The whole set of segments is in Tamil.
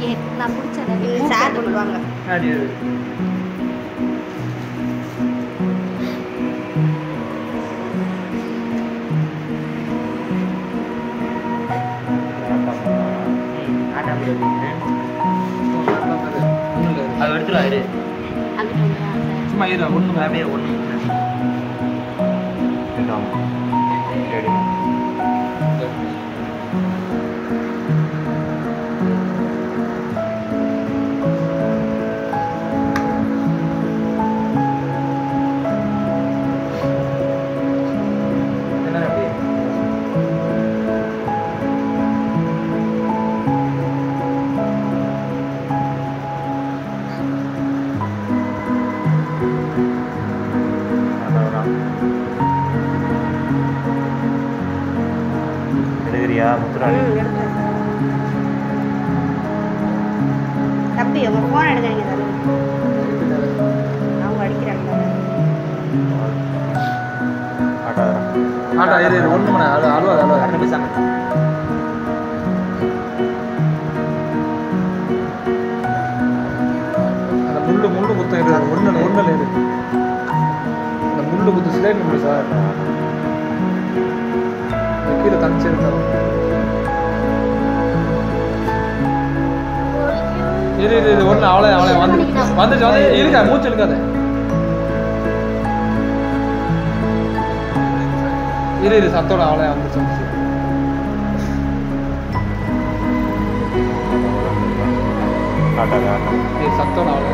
ஏ நான் பிடிச்சத சார் பண்ணுவாங்க அது ஆட்டாம் அது எடுத்துருவா இரு. அங்கிட்டு வந்துடுறாங்க சும்மா இரு ஒன்றும் அப்படியே now. எடுக்கிறியா முத்துராணி. தம்பி உங்க போன் எடுக்கிறீங்க அவங்க அடிக்கிறாங்க. ஆட்டா இரு இரு ஒன்று மணி அழுவா அழுவாது அழுவாது. ரெண்டு பேசாம அந்த முள்ளு முள்ளு குத்தம் இரு அது ஒன்று ஒன்றில் இரு. அந்த முள்ளு குத்து சிலேட் முள்ளு சார். இந்த கீழே தனிச்சு இருந்தாலும் இரு இரு இது ஒன்று அவளே அவளே வந்து வந்துச்சு வந்து இருக்கா மூச்சு இருக்காது இரு இரு சத்தோட அவளே வந்துச்சு வந்துச்சு ஆட்டாத ஆட்டா இரு சத்தோட அவளே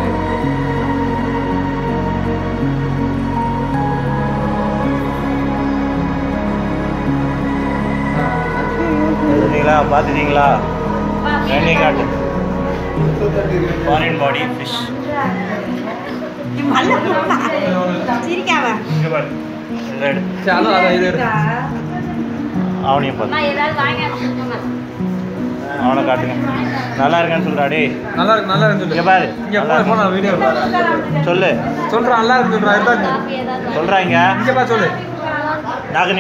எழுதுனீங்களா பார்த்துட்டீங்களா ட்ரைனிங் காட்டு ஃபாரின் பாடி ஃபிஷ் அவனையும் பார்த்து அவனை காட்டுங்க. நல்லா இருக்கான்னு சொல்றா டேய். நல்லா இருக்கு நல்லா இருக்கு இங்க பாரு. இங்க போன வீடியோ சொல்லு. சொல்றான் நல்லா இருக்கு சொல்றாங்க இங்க. பா சொல்லு. நாக்கு